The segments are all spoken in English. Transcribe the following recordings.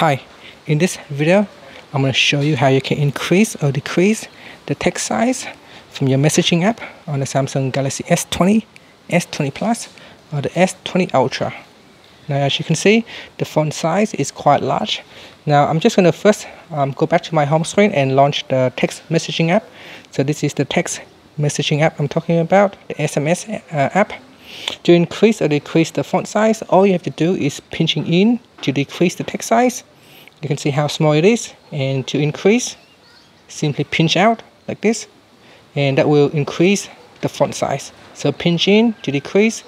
Hi, in this video, I'm going to show you how you can increase or decrease the text size from your messaging app on the Samsung Galaxy S20, S20 Plus, or the S20 Ultra. Now as you can see, the font size is quite large. Now I'm just going to first um, go back to my home screen and launch the text messaging app. So this is the text messaging app I'm talking about, the SMS uh, app. To increase or decrease the font size, all you have to do is pinching in to decrease the text size. You can see how small it is. And to increase, simply pinch out like this. And that will increase the font size. So pinch in to decrease,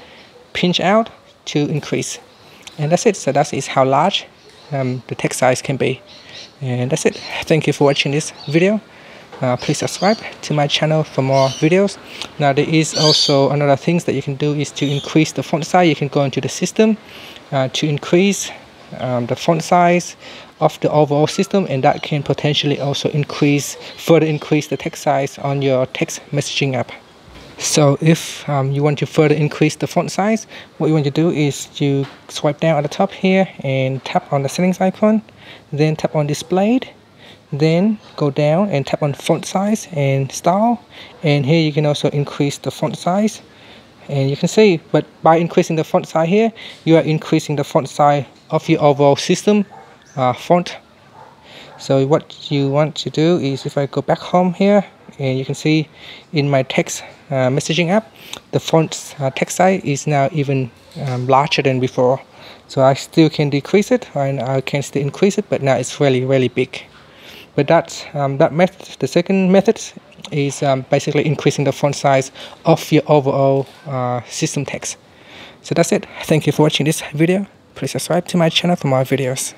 pinch out to increase. And that's it. So that is how large um, the text size can be. And that's it. Thank you for watching this video uh, please subscribe to my channel for more videos. Now there is also another things that you can do is to increase the font size. You can go into the system uh, to increase um, the font size of the overall system and that can potentially also increase further increase the text size on your text messaging app. So if um, you want to further increase the font size what you want to do is you swipe down at the top here and tap on the settings icon then tap on displayed then go down and tap on font size and style. And here you can also increase the font size. And you can see but by increasing the font size here you are increasing the font size of your overall system uh, font. So what you want to do is if I go back home here and you can see in my text uh, messaging app the font uh, text size is now even um, larger than before. So I still can decrease it and I can still increase it but now it's really really big but that um, that method the second method is um, basically increasing the font size of your overall uh, system text. So that's it. Thank you for watching this video. Please subscribe to my channel for more videos